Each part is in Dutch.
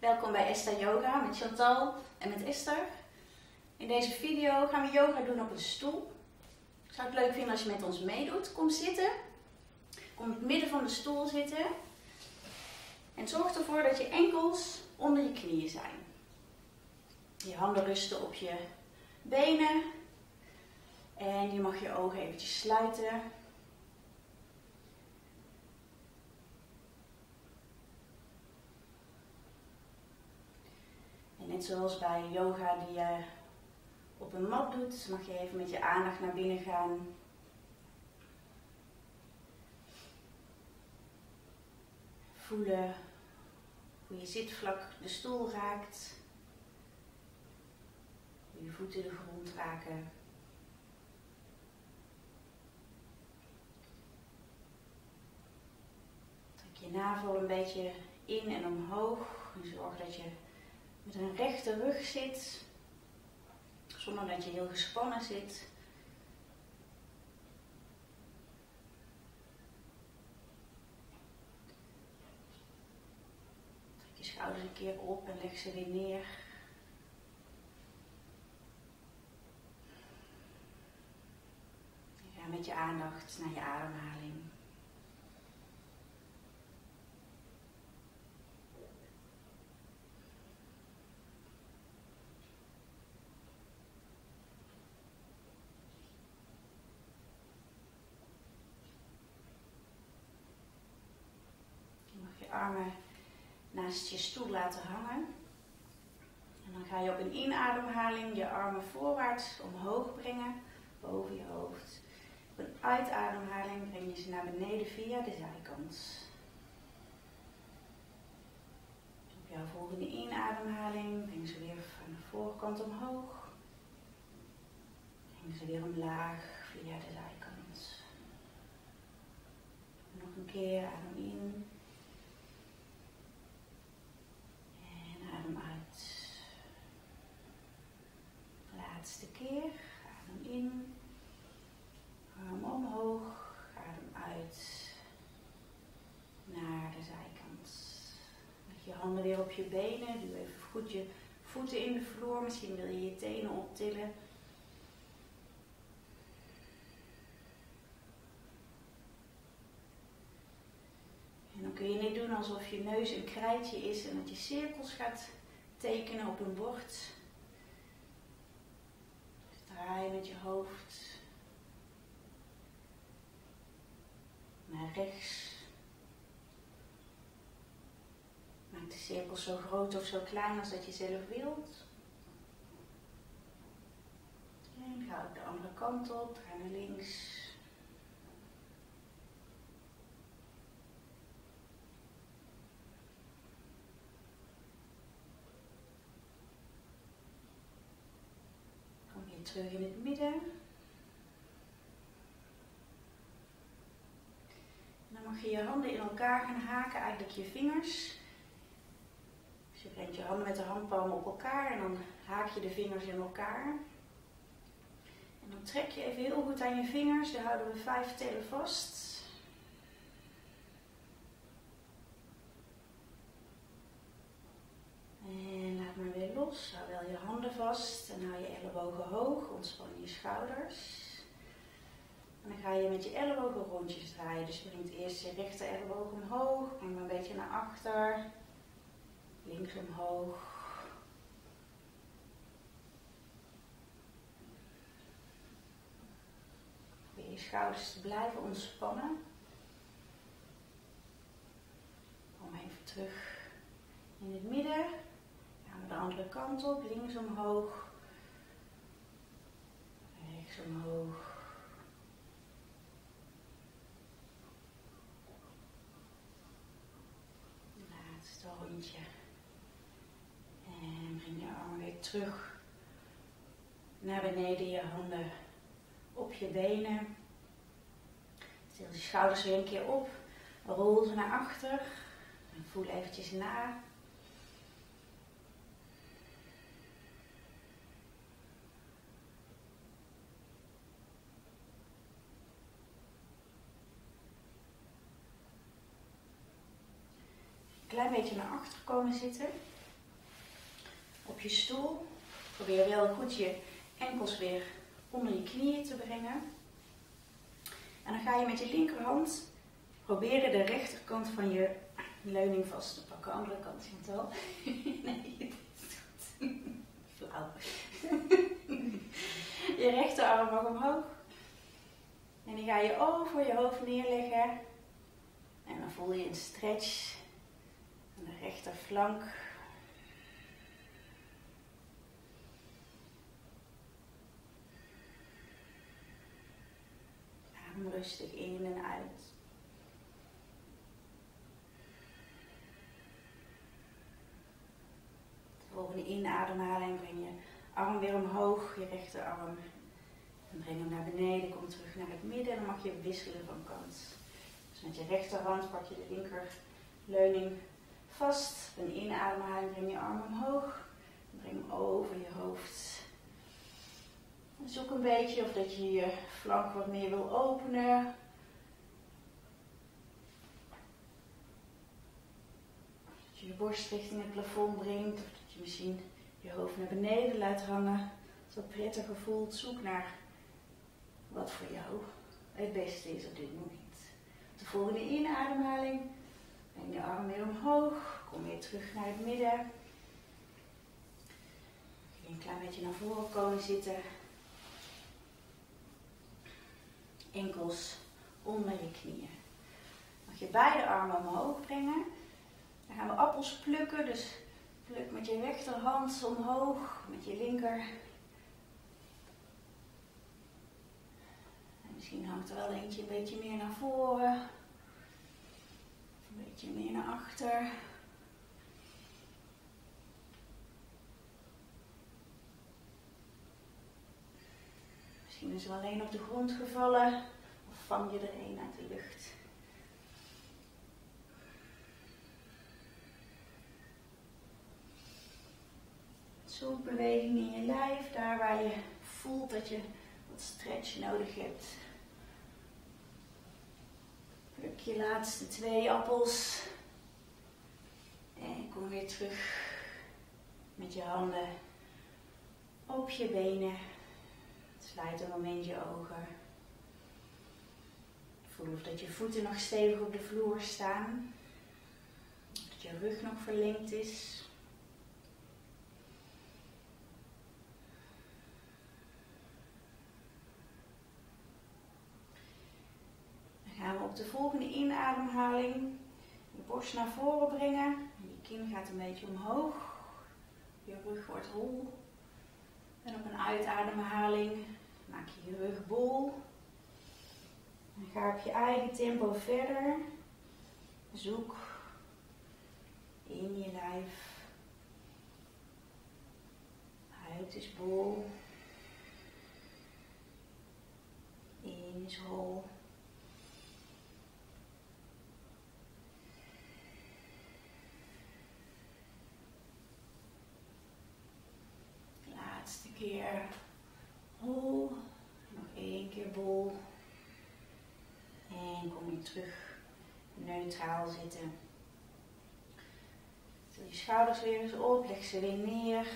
Welkom bij Esther Yoga met Chantal en met Esther. In deze video gaan we yoga doen op een stoel. Ik zou het leuk vinden als je met ons meedoet. Kom zitten. Kom in het midden van de stoel zitten. En zorg ervoor dat je enkels onder je knieën zijn. Je handen rusten op je benen. En je mag je ogen eventjes sluiten. Zoals bij yoga die je op een mat doet, mag je even met je aandacht naar binnen gaan. Voelen hoe je zitvlak de stoel raakt. Hoe je voeten de grond raken. Trek je navel een beetje in en omhoog. Zorg dat je met een rechte rug zit, zonder dat je heel gespannen zit. Trek je schouders een keer op en leg ze weer neer. ga met je aandacht naar je ademhaling. armen naast je stoel laten hangen. En dan ga je op een inademhaling je armen voorwaarts omhoog brengen, boven je hoofd. Op een uitademhaling breng je ze naar beneden via de zijkant. Op jouw volgende inademhaling breng ze weer van de voorkant omhoog. Breng ze weer omlaag via de zijkant. Nog een keer, adem in. laatste keer. Adem in. Arm omhoog. Adem uit. Naar de zijkant. Met je handen weer je benen. Doe even goed je voeten in de vloer. Misschien wil je je tenen optillen. En dan kun je niet doen alsof je neus een krijtje is en dat je cirkels gaat tekenen op een bord. Draai met je hoofd naar rechts. Maak de cirkel zo groot of zo klein als dat je zelf wilt. En ga ook de andere kant op, draai naar links. terug in het midden. En dan mag je je handen in elkaar gaan haken, eigenlijk je vingers. Dus je brengt je handen met de handpalmen op elkaar en dan haak je de vingers in elkaar. En dan trek je even heel goed aan je vingers, daar houden we vijf tellen vast. En laat maar weer los. Hou wel je handen vast en hou je ellebogen hoog. Ontspan je schouders. En dan ga je met je ellebogen rondjes draaien. Dus je brengt eerst je rechter elleboog omhoog. Breng hem een beetje naar achter. Links omhoog. Je schouders blijven ontspannen. Kom even terug in het midden de andere kant op, links omhoog, rechts omhoog. Laatste rondje. En breng je armen weer terug naar beneden, je handen op je benen. Stil je schouders weer een keer op. Rol ze naar achter. Voel eventjes na. klein beetje naar achter komen zitten. Op je stoel. Probeer wel goed je enkels weer onder je knieën te brengen. En dan ga je met je linkerhand proberen de rechterkant van je leuning vast te pakken. Andere kant, Chantal. nee, dit is goed. Flauw. je rechterarm mag omhoog. En die ga je over je hoofd neerleggen. En dan voel je een stretch aan de rechterflank. Adem rustig in en uit. De volgende inademhaling breng je arm weer omhoog, je rechterarm. En breng hem naar beneden, kom terug naar het midden. Dan mag je wisselen van kant. Dus met je rechterhand pak je de linkerleuning vast. Een inademhaling, breng je arm omhoog. Breng hem over je hoofd. Zoek een beetje of dat je je flank wat meer wil openen. Dat je je borst richting het plafond brengt. Of dat je misschien je hoofd naar beneden laat hangen. Zo prettiger voelt. Zoek naar wat voor jou het beste is op dit moment. De volgende inademhaling. Breng je arm weer omhoog. Kom weer terug naar het midden. Een klein beetje naar voren komen zitten. Enkels onder je knieën. Mag je beide armen omhoog brengen. Dan gaan we appels plukken. Dus pluk met je rechterhand omhoog. Met je linker Misschien hangt er wel eentje een beetje meer naar voren. Een beetje meer naar achter. Misschien is er alleen op de grond gevallen. Of vang je er een uit de lucht. Zoek beweging in je lijf, daar waar je voelt dat je wat stretch nodig hebt. Pluk je laatste twee appels. En kom weer terug met je handen op je benen. Sluit een moment je ogen. Voel of dat je voeten nog stevig op de vloer staan. Dat je rug nog verlengd is. gaan we op de volgende inademhaling je borst naar voren brengen. Je kin gaat een beetje omhoog. Je rug wordt hol. En op een uitademhaling maak je rug bol. En ga op je eigen tempo verder. Zoek in je lijf. Uit is bol. In is hol. keer hol. Nog één keer bol. Terug neutraal zitten. Til je schouders weer eens op, leg ze weer neer.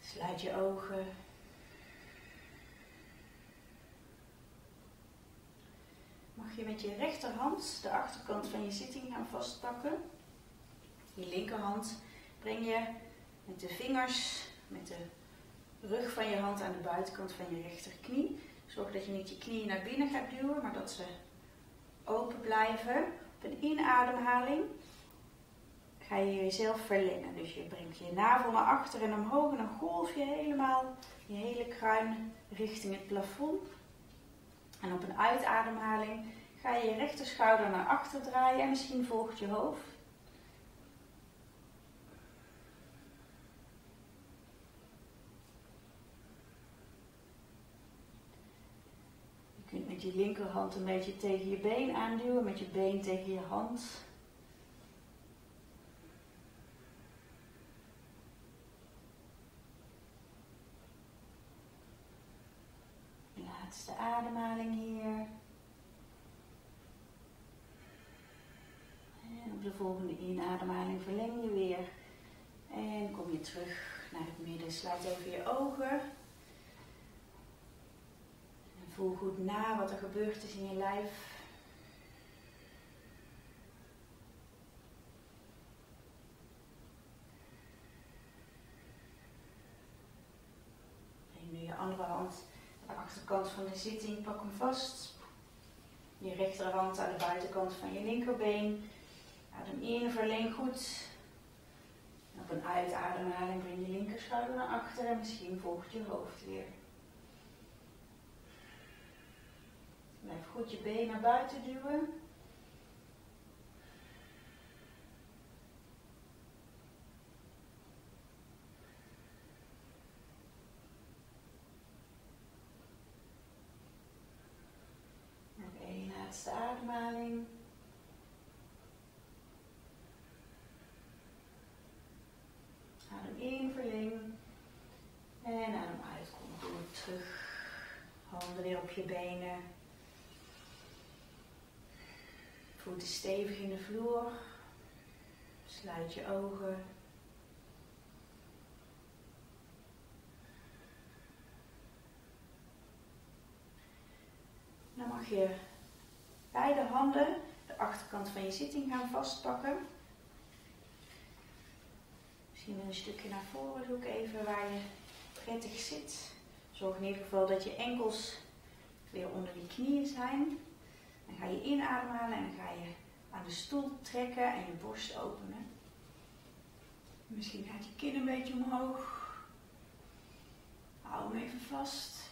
Sluit je ogen. Mag je met je rechterhand de achterkant van je zitting gaan vastpakken. Je linkerhand breng je met de vingers, met de rug van je hand aan de buitenkant van je rechterknie. Zorg dat je niet je knieën naar binnen gaat duwen, maar dat ze open blijven. Op een inademhaling ga je jezelf verlengen. Dus je brengt je navel naar achter en omhoog en dan golf je helemaal je hele kruin richting het plafond. En op een uitademhaling ga je je rechterschouder naar achter draaien en misschien volgt je hoofd. Met je linkerhand een beetje tegen je been aanduwen, met je been tegen je hand. Laatste ademhaling hier. En op de volgende inademhaling verleng je weer kom je terug naar het midden. Sluit even je ogen. Voel goed na wat er gebeurd is in je lijf. Breng nu je andere hand aan de achterkant van de zitting. Pak hem vast. Je rechterhand aan de buitenkant van je linkerbeen. Adem in, verleng goed. op een uitademhaling breng je linkerschouder naar achter en misschien volgt je hoofd weer. Blijf goed je been naar buiten duwen. Nog laatste ademhaling. Adem in, verleng. En adem uit, kom goed terug. Handen weer op je benen. Voeten stevig in de vloer. Sluit je ogen. Dan mag je beide handen de achterkant van je zitting gaan vastpakken. Misschien een stukje naar voren. Zoek even waar je prettig zit. Zorg in ieder geval dat je enkels weer onder die knieën zijn. Dan ga je inademhalen en dan ga je aan de stoel trekken en je borst openen. Misschien gaat je kin een beetje omhoog. Hou hem even vast.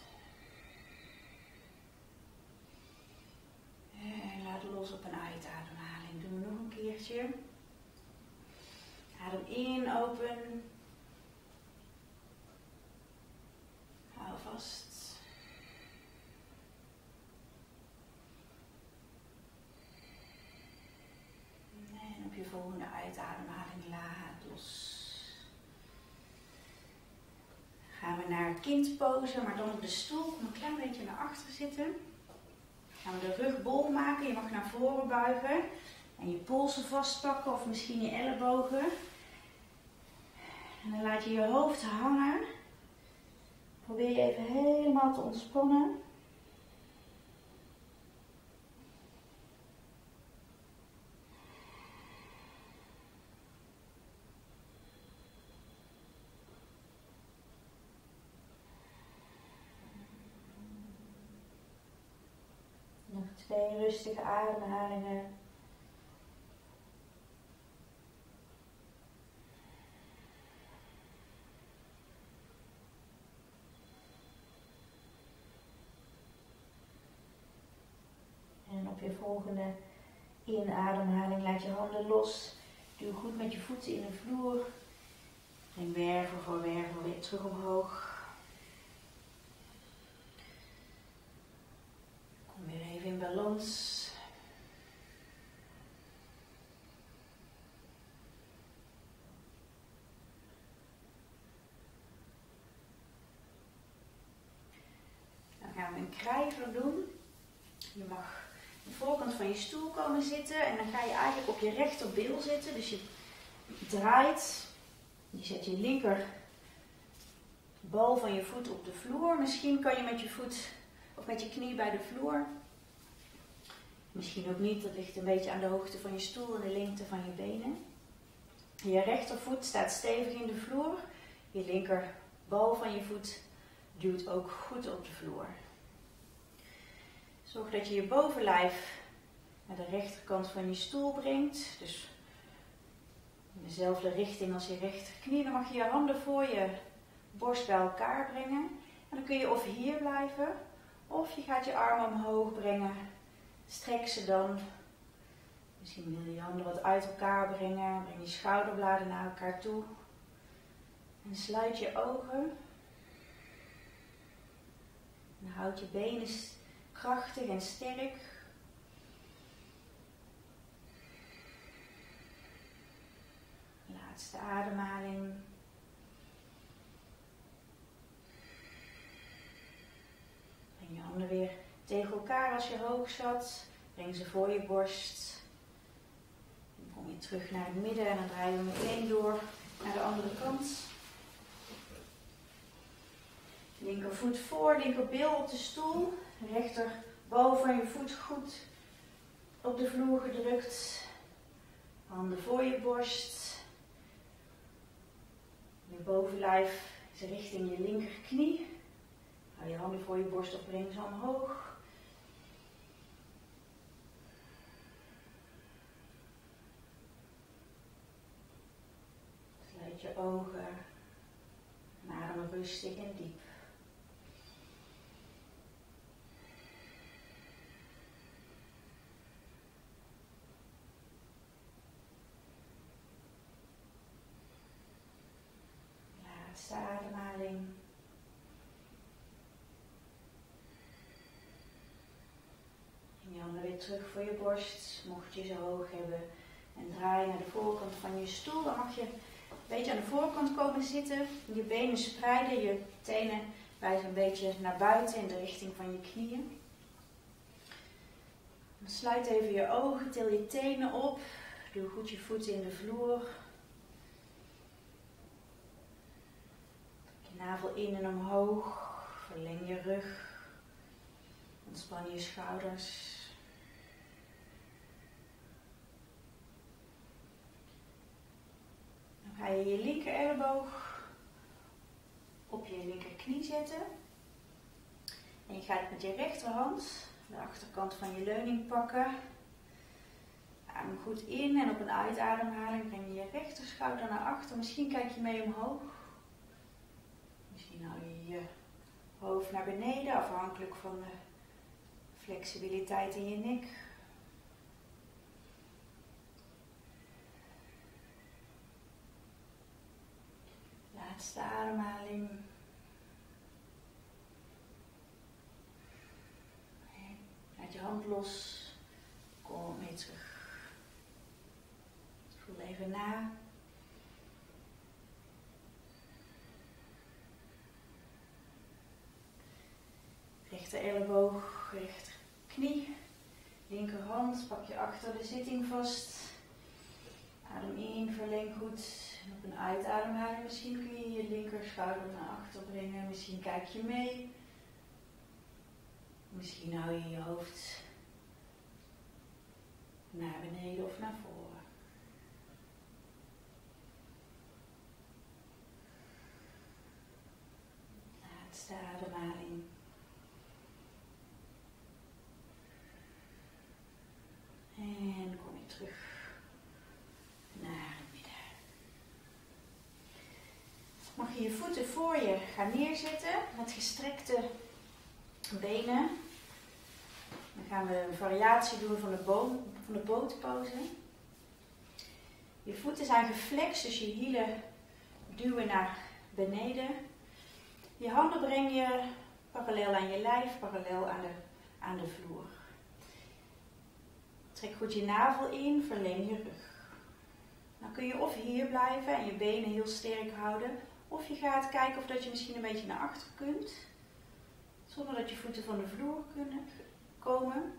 En laat los op een uitademhaling. Doen we nog een keertje. Adem in, open. Hou vast. En op je volgende uitademhaling laat los. Gaan we naar kindpose, maar dan op de stoel. Een klein beetje naar achter zitten. Gaan we de rug bol maken. Je mag naar voren buigen. En je polsen vastpakken of misschien je ellebogen. En dan laat je je hoofd hangen. Probeer je even helemaal te ontspannen. Nog rustige ademhalingen. En op je volgende inademhaling laat je handen los. Duw goed met je voeten in de vloer. Breng wervel voor wervel weer terug omhoog. Kom weer Dan gaan we een krijger doen. Je mag aan de voorkant van je stoel komen zitten en dan ga je eigenlijk op je rechterbil zitten. Dus je draait, je zet je linker bal van je voet op de vloer. Misschien kan je met je voet of met je knie bij de vloer. Misschien ook niet, dat ligt een beetje aan de hoogte van je stoel en de lengte van je benen. Je rechtervoet staat stevig in de vloer. Je linker bal van je voet duwt ook goed op de vloer. Zorg dat je je bovenlijf naar de rechterkant van je stoel brengt. Dus in dezelfde richting als je rechterknie. Dan mag je je handen voor je borst bij elkaar brengen. En dan kun je of hier blijven, of je gaat je armen omhoog brengen. Strek ze dan. Misschien wil je je handen wat uit elkaar brengen. Breng je schouderbladen naar elkaar toe. En sluit je ogen. En houd je benen krachtig en sterk. Laatste ademhaling. Breng je handen weer tegen elkaar als je hoog zat. Breng ze voor je borst. Dan kom je terug naar het midden en dan draaien we meteen door naar de andere kant. Linkervoet voor, linkerbil op de stoel. Rechter boven je voet goed op de vloer gedrukt. Handen voor je borst. Je bovenlijf is richting je linkerknie. Hou je handen voor je borst of breng omhoog. Sluit ogen en rustig en diep. Laatste ademhaling. Je handen weer terug voor je borst, mocht je ze hoog hebben. En draai naar de voorkant van je stoel. Dan mag je een beetje aan de voorkant komen zitten. Je benen spreiden, je tenen wijzen een beetje naar buiten in de richting van je knieën. Sluit even je ogen, til je tenen op. Doe goed je voeten in de vloer. Je navel in en omhoog. Verleng je rug. Ontspan je schouders. Ga je je linker elleboog op je linkerknie zetten. En je gaat met je rechterhand de achterkant van je leuning pakken. Adem goed in en op een uitademhaling breng je je rechterschouder naar achter. Misschien kijk je mee omhoog. Misschien hou je je hoofd naar beneden, afhankelijk van de flexibiliteit in je nek. Laatste ademhaling. Laat je hand los. Kom mee terug. Voel even na. Rechter elleboog, rechter knie. Linkerhand pak je achter de zitting vast. Adem in, verleng goed. En op een uitademhaling misschien kun je je linker schouder naar achter brengen. Misschien kijk je mee. Misschien hou je je hoofd naar beneden of naar voren. Laatste ademhaling. En kom je terug naar het midden. Mag je voeten voor je gaan neerzetten met gestrekte benen. Dan gaan we een variatie doen van de, boom, van de bootpose. Je voeten zijn geflext, dus je hielen duwen naar beneden. Je handen breng je parallel aan je lijf, parallel aan de, aan de vloer. Trek goed je navel in, verleng je rug. Dan kun je of hier blijven en je benen heel sterk houden, of je gaat kijken of dat je misschien een beetje naar achter kunt, zonder dat je voeten van de vloer kunnen komen.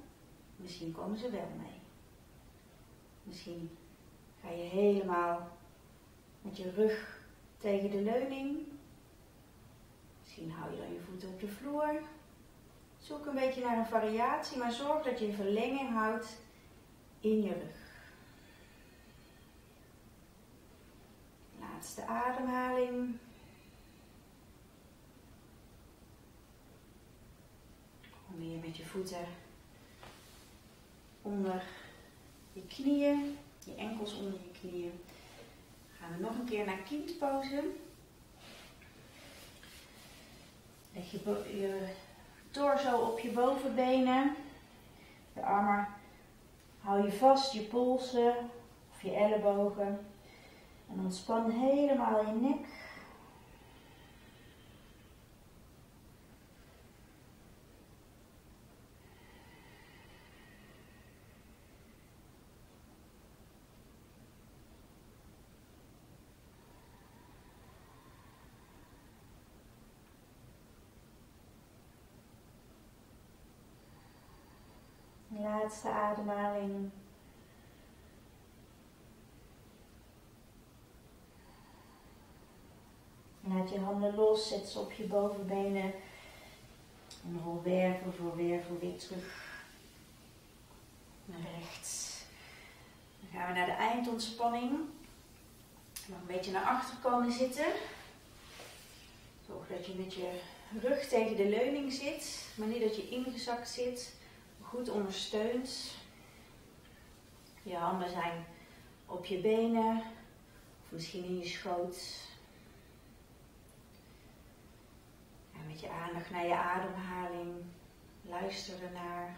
Misschien komen ze wel mee. Misschien ga je helemaal met je rug tegen de leuning. Misschien hou je dan je voeten op de vloer. Zoek een beetje naar een variatie, maar zorg dat je verlenging houdt in je rug. Laatste ademhaling. Kom weer met je voeten onder je knieën, je enkels onder je knieën. Gaan we nog een keer naar kindpose. Leg je, je torso op je bovenbenen. De armen hou je vast, je polsen of je ellebogen. En ontspan helemaal je nek. Laatste ademhaling. Je handen los, zet ze op je bovenbenen. En rol wervel voor wervel weer terug naar rechts. Dan gaan we naar de eindontspanning. Nog een beetje naar achter komen zitten. Zorg dat je met je rug tegen de leuning zit, maar niet dat je ingezakt zit. Goed ondersteund. Je handen zijn op je benen of misschien in je schoot. En met je aandacht naar je ademhaling. Luister ernaar.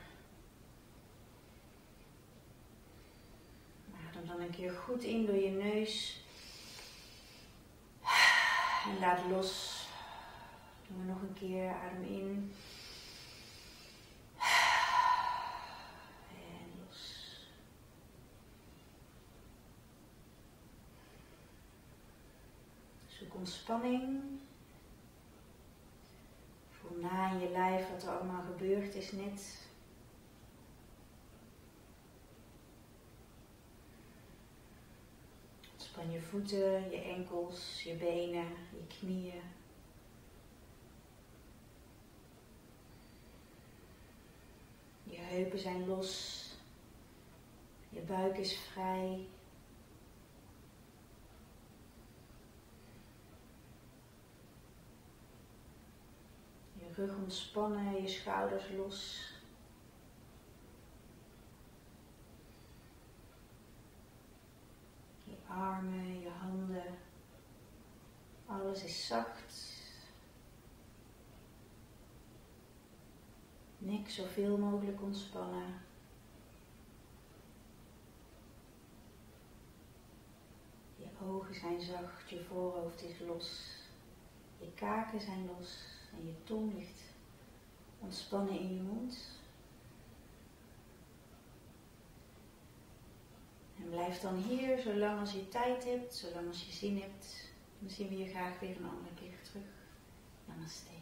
Adem dan een keer goed in door je neus. En laat los. Doen we nog een keer. Adem in. En los. Zoek ontspanning. Na in je lijf wat er allemaal gebeurd is net. Ontspan je voeten, je enkels, je benen, je knieën. Je heupen zijn los. Je buik is vrij. Je rug ontspannen, je schouders los. Je armen, je handen. Alles is zacht. Nek zoveel mogelijk ontspannen. Je ogen zijn zacht, je voorhoofd is los. Je kaken zijn los en je tong ligt ontspannen in je mond. En blijf dan hier zolang als je tijd hebt, zolang als je zin hebt. Dan zien we je graag weer een andere keer terug. Namaste.